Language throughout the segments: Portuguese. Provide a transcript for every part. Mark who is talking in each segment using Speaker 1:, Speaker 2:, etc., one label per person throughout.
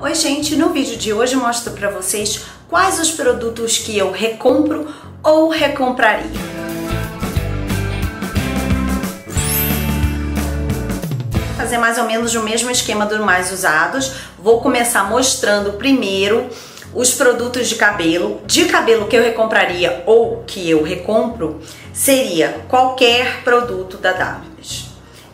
Speaker 1: Oi gente, no vídeo de hoje mostro para vocês quais os produtos que eu recompro ou recompraria. Fazer mais ou menos o mesmo esquema dos mais usados. Vou começar mostrando primeiro os produtos de cabelo. De cabelo que eu recompraria ou que eu recompro seria qualquer produto da Davines.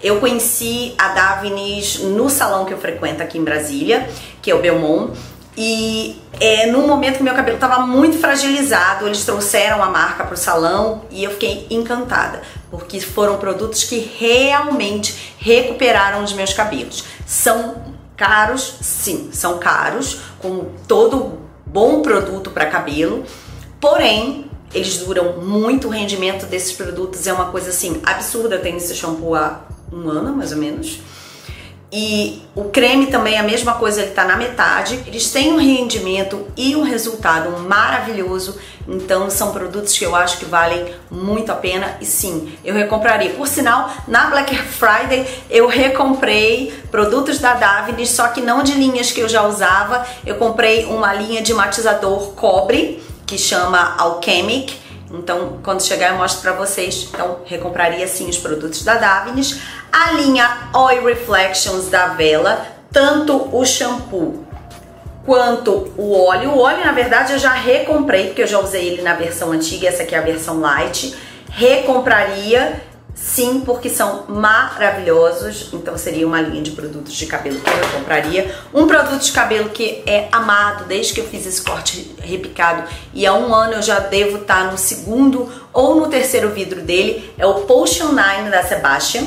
Speaker 1: Eu conheci a Davines no salão que eu frequento aqui em Brasília, que é o Belmont, e é, no momento que meu cabelo estava muito fragilizado, eles trouxeram a marca para o salão e eu fiquei encantada, porque foram produtos que realmente recuperaram os meus cabelos. São caros, sim, são caros, como todo bom produto para cabelo, porém eles duram muito. O rendimento desses produtos é uma coisa assim absurda. Eu esse shampoo há um ano mais ou menos. E o creme também é a mesma coisa, ele tá na metade. Eles têm um rendimento e um resultado maravilhoso. Então são produtos que eu acho que valem muito a pena e sim, eu recompraria. Por sinal, na Black Friday eu recomprei produtos da Davines, só que não de linhas que eu já usava. Eu comprei uma linha de matizador cobre que chama Alchemic. Então, quando chegar eu mostro pra vocês. Então, recompraria sim os produtos da Davines. A linha Oil Reflections da Vela, tanto o shampoo quanto o óleo. O óleo, na verdade, eu já recomprei, porque eu já usei ele na versão antiga, essa aqui é a versão light. Recompraria Sim, porque são maravilhosos. Então seria uma linha de produtos de cabelo que eu compraria. Um produto de cabelo que é amado desde que eu fiz esse corte repicado e há um ano eu já devo estar no segundo ou no terceiro vidro dele. É o Potion 9 da Sebastian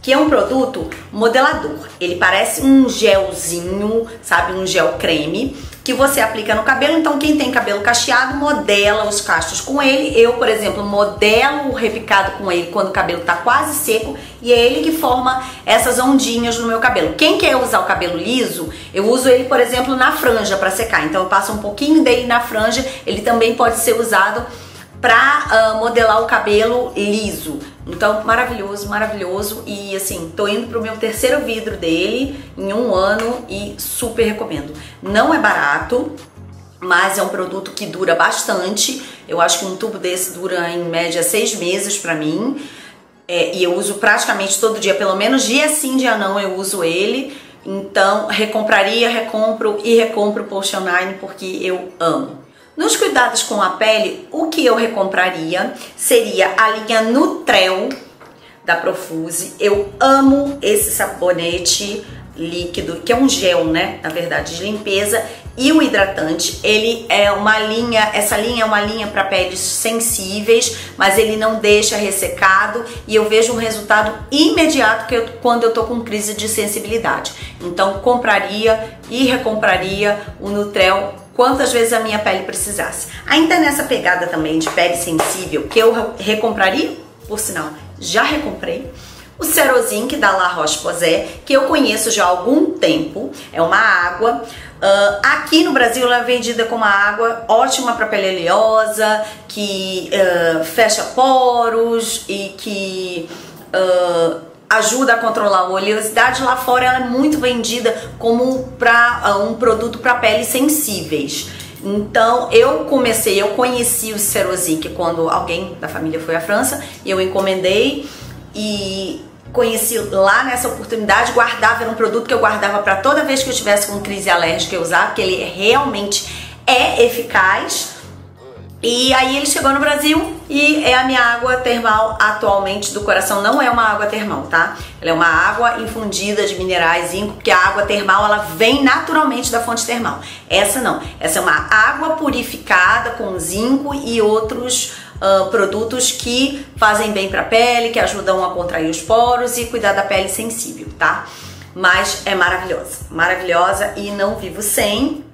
Speaker 1: que é um produto modelador. Ele parece um gelzinho, sabe, um gel creme que você aplica no cabelo. Então, quem tem cabelo cacheado, modela os cachos com ele. Eu, por exemplo, modelo o repicado com ele quando o cabelo tá quase seco e é ele que forma essas ondinhas no meu cabelo. Quem quer usar o cabelo liso, eu uso ele, por exemplo, na franja para secar. Então, eu passo um pouquinho dele na franja. Ele também pode ser usado para uh, ah, modelar o cabelo liso. Então, maravilhoso, maravilhoso. E assim, tô indo pro meu terceiro vidro dele em um ano e super recomendo. Não é barato, mas é um produto que dura bastante. Eu acho que um tubo desse dura em média seis meses para mim. É, e eu uso praticamente todo dia, pelo menos dia sim, dia não, eu uso ele. Então, recompraria, recompro e recompro o Potion 9 porque eu amo. Nos cuidados com a pele, o que eu recompraria seria a linha Nutrel da Profuse. Eu amo esse sabonete líquido, que é um gel, né? Na verdade, de limpeza e o hidratante. Ele é uma linha, essa linha é uma linha para peles sensíveis, mas ele não deixa ressecado e eu vejo um resultado imediato que eu, quando eu tô com crise de sensibilidade. Então, compraria e recompraria o Nutrel quantas vezes a minha pele precisasse. Ainda nessa pegada também de pele sensível, que eu recompraria, por sinal, já recomprei, o Cerozinc da La Roche-Posay, que eu conheço já há algum tempo, é uma água. Uh, aqui no Brasil ela é vendida como uma água ótima para pele oleosa, que uh, fecha poros e que uh, ajuda a controlar a oleosidade. Lá fora ela é muito vendida como pra, uh, um produto para peles sensíveis. Então eu comecei, eu conheci o Cerosic quando alguém da família foi à França eu encomendei e conheci lá nessa oportunidade, guardava, era um produto que eu guardava para toda vez que eu tivesse com crise alérgica eu usar, porque ele realmente é eficaz e aí ele chegou no Brasil e é a minha água termal atualmente do coração. Não é uma água termal, tá? Ela é uma água infundida de minerais, zinco, porque a água termal ela vem naturalmente da fonte termal. Essa não. Essa é uma água purificada com zinco e outros uh, produtos que fazem bem para pele, que ajudam a contrair os poros e cuidar da pele sensível, tá? Mas é maravilhosa, maravilhosa e não vivo sem.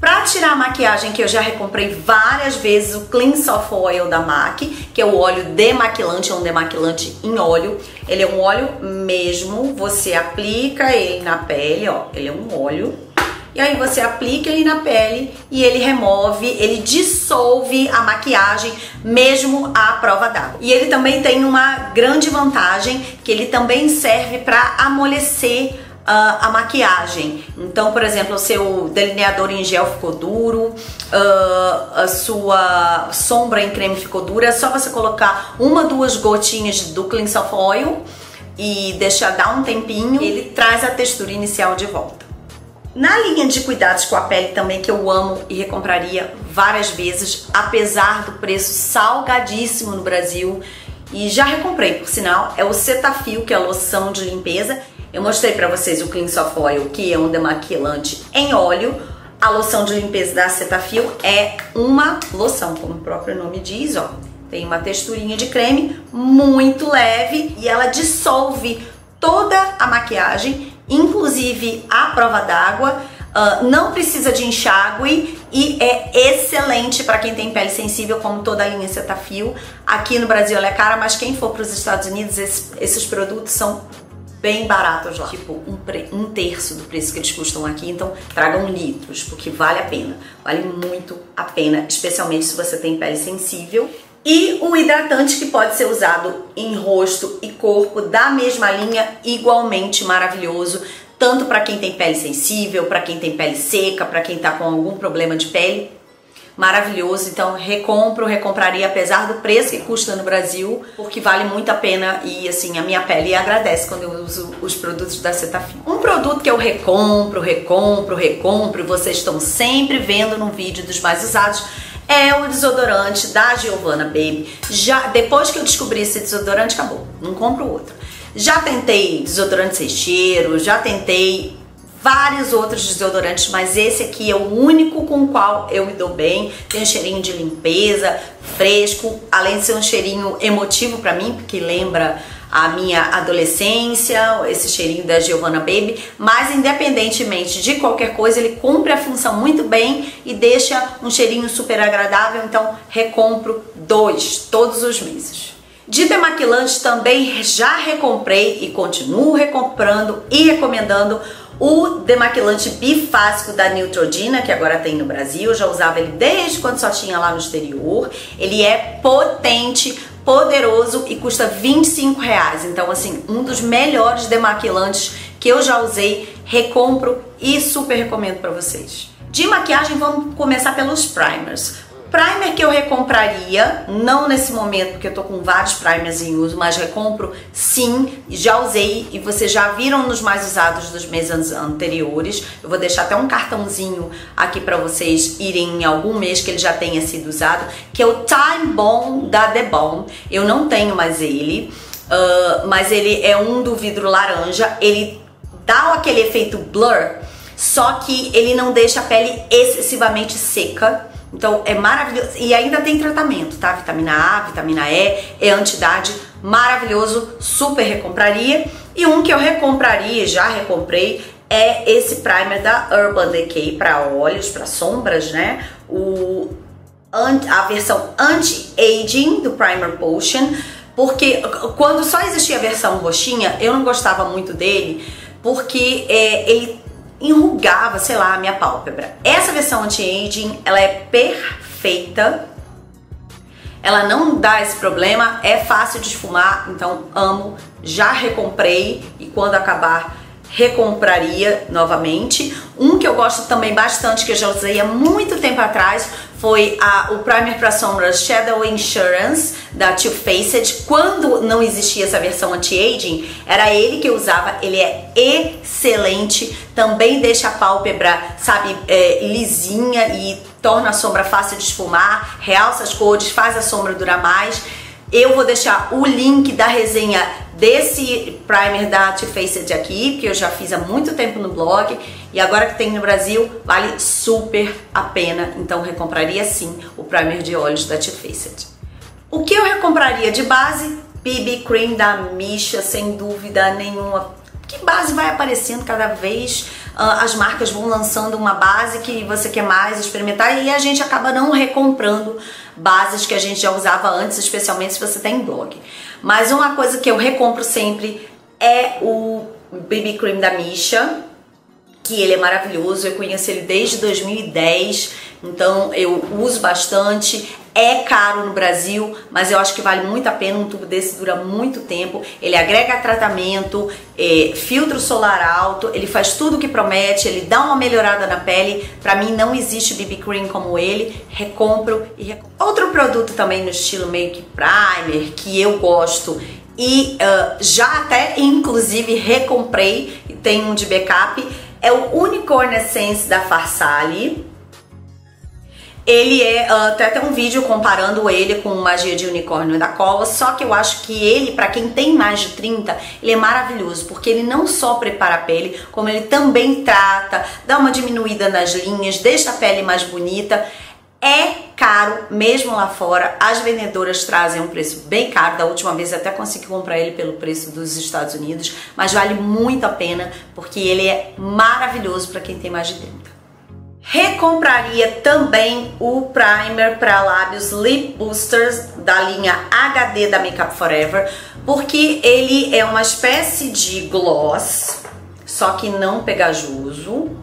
Speaker 1: Pra tirar a maquiagem, que eu já recomprei várias vezes, o Clean Soft Oil da MAC, que é o óleo demaquilante, é um demaquilante em óleo. Ele é um óleo mesmo, você aplica ele na pele, ó, ele é um óleo. E aí você aplica ele na pele e ele remove, ele dissolve a maquiagem mesmo à prova d'água. E ele também tem uma grande vantagem, que ele também serve para amolecer Uh, a maquiagem. Então, por exemplo, o seu delineador em gel ficou duro, uh, a sua sombra em creme ficou dura, é só você colocar uma, duas gotinhas do Cleanse of Oil e deixar dar um tempinho, ele traz a textura inicial de volta. Na linha de cuidados com a pele também que eu amo e recompraria várias vezes, apesar do preço salgadíssimo no Brasil, e já recomprei, por sinal, é o Cetaphil, que é a loção de limpeza. Eu mostrei para vocês o Cleanse of Oil, que é um demaquilante em óleo. A loção de limpeza da Cetaphil é uma loção, como o próprio nome diz, ó. Tem uma texturinha de creme muito leve e ela dissolve toda a maquiagem, inclusive a prova d'água. Uh, não precisa de enxágue e é excelente para quem tem pele sensível, como toda a linha Cetaphil. Aqui no Brasil ela é cara, mas quem for para os Estados Unidos, esses, esses, produtos são bem baratos lá. Tipo, um, um, terço do preço que eles custam aqui, então tragam litros, porque vale a pena. Vale muito a pena, especialmente se você tem pele sensível. E o hidratante que pode ser usado em rosto e corpo da mesma linha, igualmente maravilhoso tanto para quem tem pele sensível, para quem tem pele seca, para quem está com algum problema de pele. Maravilhoso, então recompro, recompraria apesar do preço que custa no Brasil, porque vale muito a pena e assim a minha pele agradece quando eu uso os produtos da Cetaphil. Um produto que eu recompro, recompro, recompro, vocês estão sempre vendo no vídeo dos mais usados é o desodorante da Giovanna Baby. Já depois que eu descobri esse desodorante, acabou, não compro outro. Já tentei desodorante sem cheiro, já tentei vários outros desodorantes, mas esse aqui é o único com o qual eu me dou bem. Tem um cheirinho de limpeza, fresco, além de ser um cheirinho emotivo para mim, porque lembra a minha adolescência, esse cheirinho da Giovanna Baby, mas independentemente de qualquer coisa, ele cumpre a função muito bem e deixa um cheirinho super agradável, então recompro dois todos os meses. De demaquilante também já recomprei e continuo recomprando e recomendando o demaquilante bifásico da Neutrogena, que agora tem no Brasil. Eu já usava ele desde quando só tinha lá no exterior. Ele é potente, poderoso e custa 25 reais. Então, assim, um dos melhores demaquilantes que eu já usei, recompro e super recomendo para vocês. De maquiagem, vamos começar pelos primers. Primer que eu recompraria, não nesse momento, porque eu tô com vários primers em uso, mas recompro sim, já usei e vocês já viram nos mais usados dos meses anteriores. Eu vou deixar até um cartãozinho aqui para vocês irem em algum mês que ele já tenha sido usado, que é o Time Bomb da The Bomb. Eu não tenho mais ele, uh, mas ele é um do vidro laranja, ele dá aquele efeito blur, só que ele não deixa a pele excessivamente seca, então é maravilhoso. E ainda tem tratamento, tá? Vitamina A, vitamina E, é antidade, maravilhoso, super recompraria. E um que eu recompraria, já recomprei, é esse primer da Urban Decay para olhos, para sombras, né? O a versão anti-aging do Primer Potion, porque quando só existia a versão roxinha, eu não gostava muito dele, porque é, ele enrugava, sei lá, a minha pálpebra. Essa versão anti-aging, ela é perfeita. Ela não dá esse problema, é fácil de esfumar, então amo. Já recomprei e quando acabar recompraria novamente. Um que eu gosto também bastante, que eu já usei há muito tempo atrás, foi a, o primer para sombras Shadow Insurance da Too Faced. Quando não existia essa versão anti-aging, era ele que eu usava. Ele é excelente, também deixa a pálpebra, sabe, é, lisinha e torna a sombra fácil de esfumar, realça as cores, faz a sombra durar mais. Eu vou deixar o link da resenha desse primer da Too Faced aqui, que eu já fiz há muito tempo no blog e agora que tem no Brasil, vale super a pena, então recompraria sim o primer de olhos da Too Faced. O que eu recompraria de base? BB Cream da Misha, sem dúvida nenhuma. Que base vai aparecendo cada vez uh, as marcas vão lançando uma base que você quer mais experimentar e a gente acaba não recomprando bases que a gente já usava antes, especialmente se você tem blog. Mas uma coisa que eu recompro sempre é o BB Cream da Misha, que ele é maravilhoso. Eu conheço ele desde 2010, então eu uso bastante. É caro no Brasil, mas eu acho que vale muito a pena. Um tubo desse dura muito tempo. Ele agrega tratamento, é, filtro solar alto, ele faz tudo o que promete, ele dá uma melhorada na pele. Pra mim não existe BB Cream como ele. Recompro e recompro. Outro produto também no estilo que primer que eu gosto e uh, já até inclusive recomprei, tem um de backup, é o Unicorn Essence da Farsali. Ele é, uh, até tem um vídeo comparando ele com Magia de Unicórnio da Cola, só que eu acho que ele, para quem tem mais de 30, ele é maravilhoso, porque ele não só prepara a pele, como ele também trata, dá uma diminuída nas linhas, deixa a pele mais bonita. É caro mesmo lá fora. As vendedoras trazem um preço bem caro. Da última vez até consegui comprar ele pelo preço dos Estados Unidos, mas vale muito a pena porque ele é maravilhoso para quem tem mais de 30. Recompraria também o primer para lábios Lip Boosters da linha HD da Makeup Forever, porque ele é uma espécie de gloss, só que não pegajoso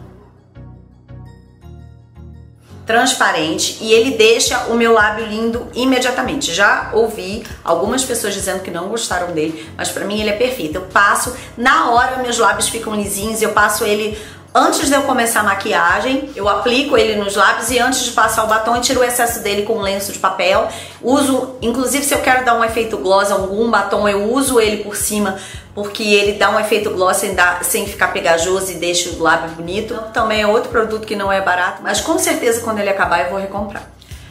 Speaker 1: transparente e ele deixa o meu lábio lindo imediatamente. Já ouvi algumas pessoas dizendo que não gostaram dele, mas para mim ele é perfeito. Eu passo, na hora meus lábios ficam lisinhos, eu passo ele Antes de eu começar a maquiagem, eu aplico ele nos lábios e antes de passar o batom eu tiro o excesso dele com um lenço de papel. Uso, inclusive se eu quero dar um efeito gloss algum batom, eu uso ele por cima porque ele dá um efeito gloss sem, dar, sem ficar pegajoso e deixa o lábio bonito. Também é outro produto que não é barato, mas com certeza quando ele acabar eu vou recomprar.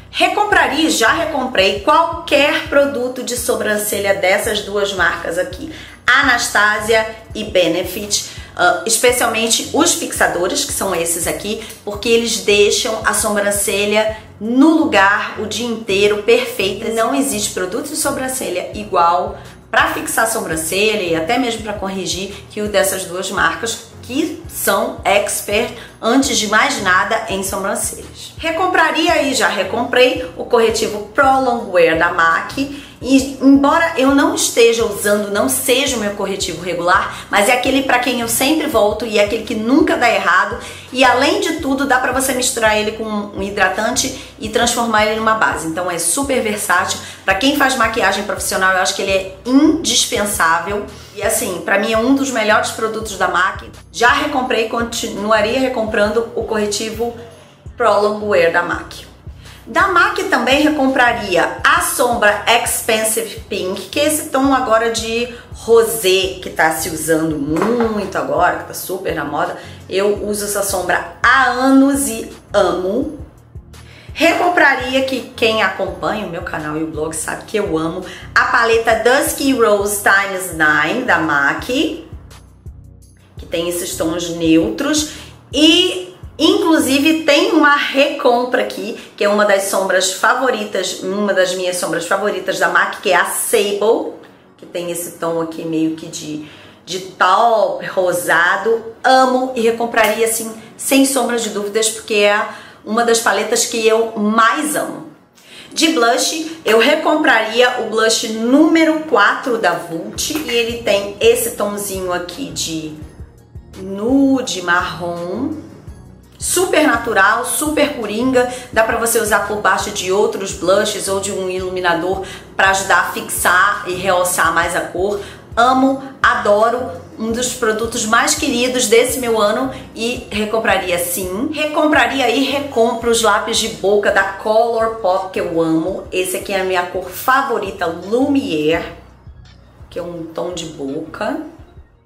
Speaker 1: Recompraria, já recomprei qualquer produto de sobrancelha dessas duas marcas aqui, Anastasia e Benefit Uh, especialmente os fixadores, que são esses aqui, porque eles deixam a sobrancelha no lugar o dia inteiro perfeita. Não existe produto de sobrancelha igual para fixar a sobrancelha e até mesmo para corrigir que o dessas duas marcas que são expert antes de mais nada em sobrancelhas. Recompraria e já recomprei o corretivo Pro Long Wear da MAC e embora eu não esteja usando, não seja o meu corretivo regular, mas é aquele para quem eu sempre volto e é aquele que nunca dá errado. E além de tudo, dá para você misturar ele com um hidratante e transformar ele numa base. Então é super versátil. Para quem faz maquiagem profissional, eu acho que ele é indispensável. E assim, para mim é um dos melhores produtos da MAC. Já recomprei continuaria recomprando o corretivo Pro Long Wear da MAC. Da MAC também recompraria a sombra Expensive Pink, que é esse tom agora de rosé que tá se usando muito agora, que tá super na moda. Eu uso essa sombra há anos e amo. Recompraria, que quem acompanha o meu canal e o blog sabe que eu amo, a paleta Dusky Rose Times 9 da MAC, que tem esses tons neutros. E Inclusive tem uma recompra aqui, que é uma das sombras favoritas, uma das minhas sombras favoritas da MAC, que é a Sable, que tem esse tom aqui meio que de, de tal rosado. Amo e recompraria assim, sem sombra de dúvidas, porque é uma das paletas que eu mais amo. De blush, eu recompraria o blush número 4 da Vult, e ele tem esse tomzinho aqui de nude marrom, super natural, super coringa, dá para você usar por baixo de outros blushes ou de um iluminador para ajudar a fixar e realçar mais a cor. Amo, adoro, um dos produtos mais queridos desse meu ano e recompraria sim. Recompraria e recompro os lápis de boca da Color Pop que eu amo. Esse aqui é a minha cor favorita, Lumiere, que é um tom de boca.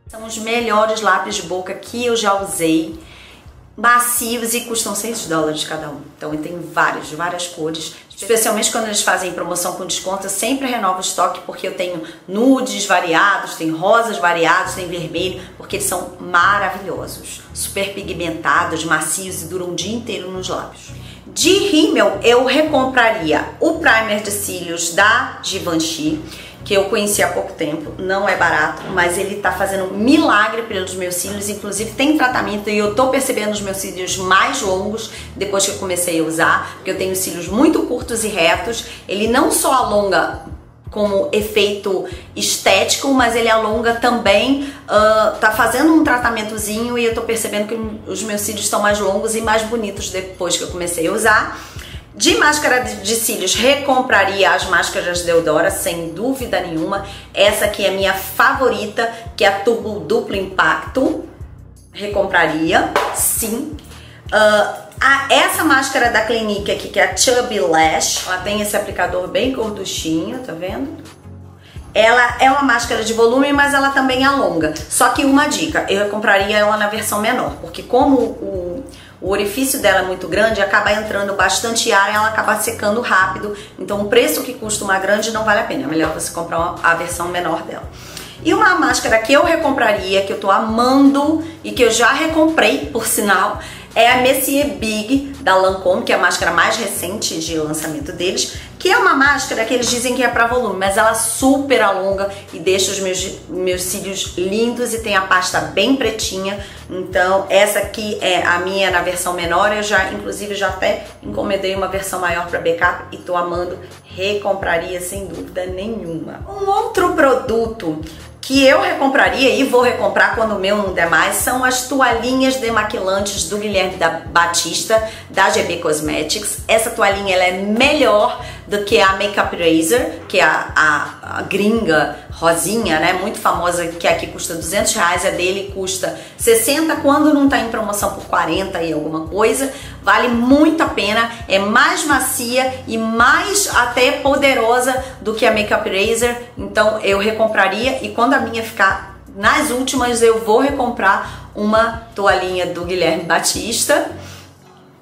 Speaker 1: São os melhores lápis de boca que eu já usei macios e custam 6 dólares cada um. Então tem vários, várias cores. Especialmente quando eles fazem promoção com desconto, eu sempre renovo o estoque porque eu tenho nudes variados, tem rosas variados, tem vermelho, porque eles são maravilhosos. Super pigmentados, macios e duram o dia inteiro nos lábios. De rímel, eu recompraria o primer de cílios da Givenchy que eu conheci há pouco tempo, não é barato, mas ele tá fazendo milagre pelos meus cílios, inclusive tem tratamento e eu tô percebendo os meus cílios mais longos depois que eu comecei a usar, porque eu tenho cílios muito curtos e retos, ele não só alonga como efeito estético, mas ele alonga também, uh, tá fazendo um tratamentozinho e eu tô percebendo que os meus cílios estão mais longos e mais bonitos depois que eu comecei a usar. De máscara de cílios, recompraria as máscaras de Eudora, sem dúvida nenhuma. Essa aqui é a minha favorita, que é a Turbo Duplo Impacto. Recompraria, sim. Uh, a, essa máscara da Clinique aqui, que é a Chubby Lash, ela tem esse aplicador bem gorduchinho, tá vendo? Ela é uma máscara de volume, mas ela também alonga. Só que uma dica, eu compraria ela na versão menor, porque como o, o orifício dela é muito grande, acaba entrando bastante ar e ela acaba secando rápido. Então o preço que custa uma grande não vale a pena, é melhor você comprar uma, a versão menor dela. E uma máscara que eu recompraria, que eu tô amando e que eu já recomprei, por sinal, é a Messier Big da Lancôme, que é a máscara mais recente de lançamento deles, que é uma máscara que eles dizem que é para volume, mas ela super alonga e deixa os meus, meus cílios lindos e tem a pasta bem pretinha. Então essa aqui é a minha na versão menor, eu já inclusive já até encomendei uma versão maior para backup e tô amando, recompraria sem dúvida nenhuma. Um outro produto que eu recompraria e vou recomprar quando o meu não der mais são as toalhinhas demaquilantes do Guilherme da Batista da GB Cosmetics. Essa toalhinha ela é melhor do que a Makeup Razor, que é a, a, gringa rosinha, né, muito famosa, que aqui custa 200 reais, a dele custa 60 quando não tá em promoção por 40 e alguma coisa, vale muito a pena, é mais macia e mais até poderosa do que a Makeup Razor, então eu recompraria e quando a minha ficar nas últimas eu vou recomprar uma toalhinha do Guilherme Batista,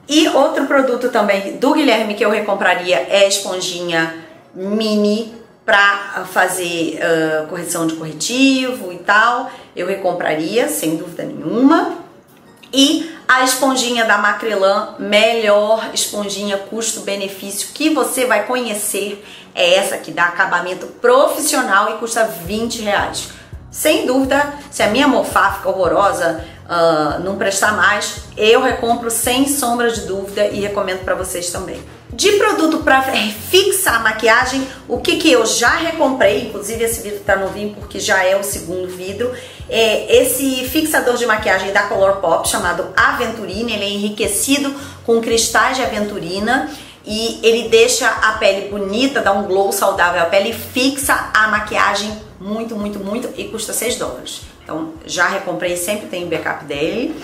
Speaker 1: e outro produto também do Guilherme que eu recompraria é a esponjinha mini para fazer uh, correção de corretivo e tal. Eu recompraria, sem dúvida nenhuma. E a esponjinha da Macrylan, melhor esponjinha custo-benefício que você vai conhecer é essa que dá acabamento profissional e custa 20 reais. Sem dúvida, se a minha mofá fica horrorosa, uh, não prestar mais, eu recompro sem sombra de dúvida e recomendo para vocês também. De produto para fixar a maquiagem, o que, que eu já recomprei, inclusive esse vidro tá novinho porque já é o segundo vidro, é esse fixador de maquiagem da Colourpop chamado Aventurina, ele é enriquecido com cristais de aventurina e ele deixa a pele bonita, dá um glow saudável à pele fixa a maquiagem muito, muito, muito e custa 6 dólares. Então já recomprei, sempre tem backup dele.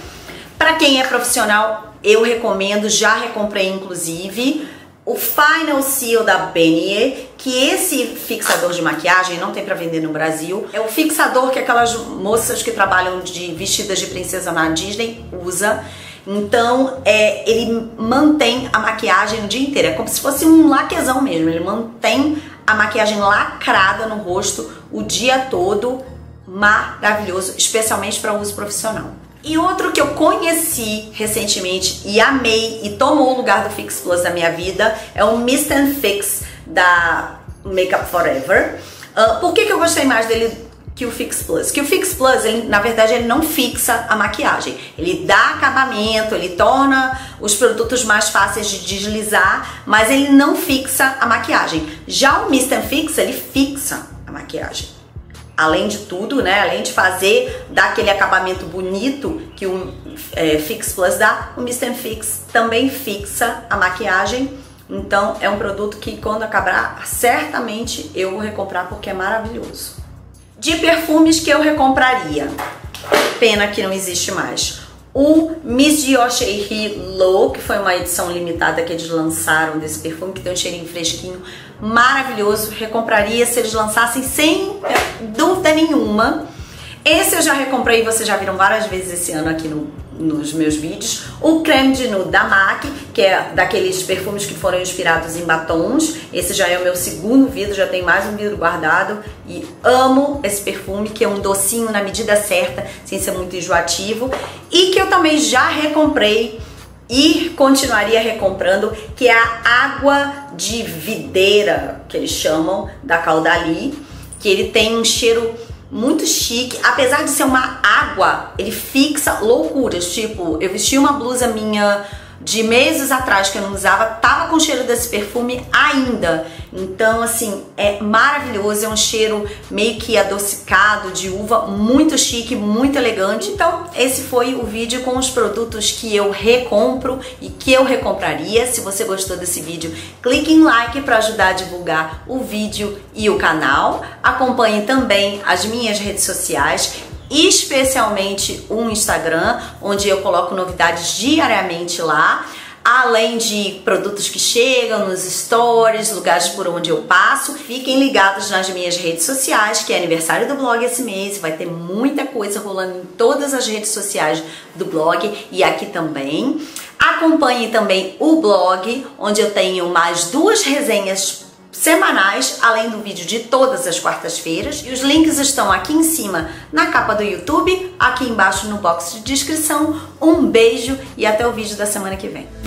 Speaker 1: Para quem é profissional, eu recomendo, já recomprei inclusive o Final Seal da Benier, que esse fixador de maquiagem não tem para vender no Brasil. É o fixador que aquelas moças que trabalham de vestidas de princesa na Disney usa. Então, é, ele mantém a maquiagem o dia inteiro. É como se fosse um laquezão mesmo. Ele mantém a maquiagem lacrada no rosto o dia todo. Maravilhoso, especialmente para uso profissional. E outro que eu conheci recentemente e amei e tomou o lugar do Fix Plus na minha vida é o Mist and Fix da Makeup Forever. Uh, por que, que eu gostei mais dele que o Fix Plus? Que o Fix Plus, ele, na verdade, ele não fixa a maquiagem. Ele dá acabamento, ele torna os produtos mais fáceis de deslizar, mas ele não fixa a maquiagem. Já o Mist and Fix, ele fixa a maquiagem além de tudo, né, além de fazer dar aquele acabamento bonito que o é, Fix Plus dá, o Mr. Fix também fixa a maquiagem. Então é um produto que quando acabar, certamente eu vou recomprar porque é maravilhoso. De perfumes que eu recompraria, pena que não existe mais. O Miss Yoshihei Low, que foi uma edição limitada que eles lançaram desse perfume, que tem um cheirinho fresquinho, maravilhoso. Recompraria se eles lançassem sem dúvida nenhuma. Esse eu já recomprei, vocês já viram várias vezes esse ano aqui no, nos meus vídeos. O creme de nude da MAC, que é daqueles perfumes que foram inspirados em batons. Esse já é o meu segundo vidro, já tem mais um vidro guardado. E amo esse perfume, que é um docinho na medida certa, sem ser muito enjoativo. E que eu também já recomprei e continuaria recomprando, que é a água de videira, que eles chamam, da Caudali, que ele tem um cheiro muito chique, apesar de ser uma água, ele fixa loucuras, tipo, eu vesti uma blusa minha de meses atrás que eu não usava, tava com cheiro desse perfume ainda. Então, assim, é maravilhoso, é um cheiro meio que adocicado de uva, muito chique, muito elegante. Então, esse foi o vídeo com os produtos que eu recompro e que eu recompraria. Se você gostou desse vídeo, clique em like para ajudar a divulgar o vídeo e o canal. Acompanhe também as minhas redes sociais especialmente o Instagram, onde eu coloco novidades diariamente lá além de produtos que chegam nos stories, lugares por onde eu passo. Fiquem ligados nas minhas redes sociais, que é aniversário do blog esse mês, vai ter muita coisa rolando em todas as redes sociais do blog e aqui também. Acompanhe também o blog, onde eu tenho mais duas resenhas semanais, além do vídeo de todas as quartas-feiras. E os links estão aqui em cima na capa do YouTube, aqui embaixo no box de descrição. Um beijo e até o vídeo da semana que vem.